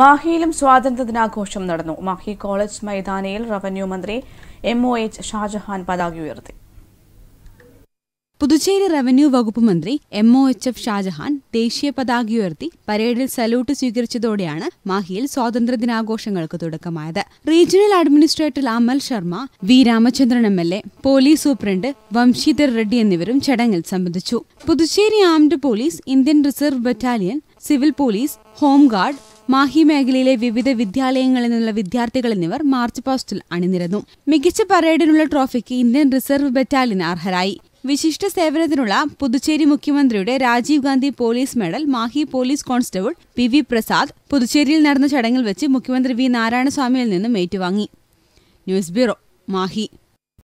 മാഹിയിലും സ്വാതന്ത്ര്യ ദിനാഘോഷം നടന്നു. മാഹി കോളേജ് മൈതാനിയിൽ റവന്യൂ മന്ത്രി എം ഒ എച്ച് ഷാജഹാൻ പതാക ഉയർത്തി. പുതുച്ചേരി റവന്യൂ വകുപ്പ് മന്ത്രി M O H F Shajahan ദേശീയ പതാക ഉയർത്തി പരേഡിൽ സല്യൂട്ട് സ്വീകരിച്ചതോടെയാണ് മാഹിയിൽ സ്വാതന്ത്ര്യ ദിനാഘോഷങ്ങൾക്ക് തുടക്കമായത്. Regional administrator Amal Sharma V Ramachandran M L A police superintendent Vamshidhar Reddy എന്നിവരും ചടങ്ങിൽ സംബന്ധിച്ചു. Puducherry armed police Indian reserve battalion civil police home guard Mahe മേഖലയിലെ വിവിധ വിദ്യാലയങ്ങളിൽ നിന്നുള്ള വിദ്യാർത്ഥികൾ എന്നിവർ മാർച്ച് പാസ്റ്റിൽ അണിനിരന്നു. മികച്ച പരേഡിനുള്ള ട്രോഫിക്ക് ഇന്ത്യൻ റിസർവ് ബറ്റാലിയൻ അർഹരായി. വിശിഷ്ട സേവനത്തിനുള്ള പുതുച്ചേരി മുഖ്യമന്ത്രിയുടെ Rajiv Gandhi police medal Mahe police constable P V Prasad പുതുച്ചേരിയിൽ നടന്ന ചടങ്ങിൽ വെച്ച് മുഖ്യമന്ത്രി വി നാരായണസ്വാമിയിൽ നിന്നും ഏറ്റുവാങ്ങി. News bureau Mahe.